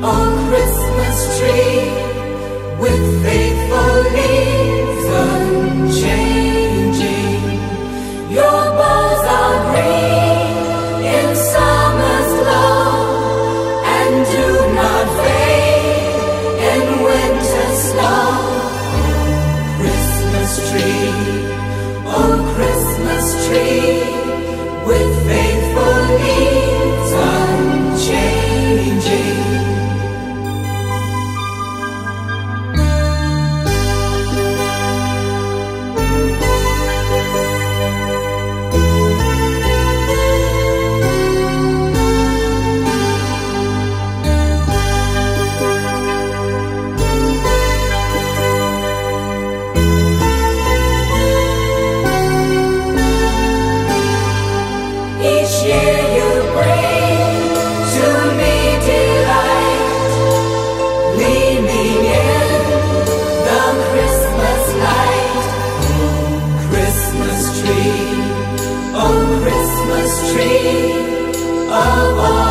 Oh Christmas tree with faithful leaves tree, oh Christmas tree, oh. oh.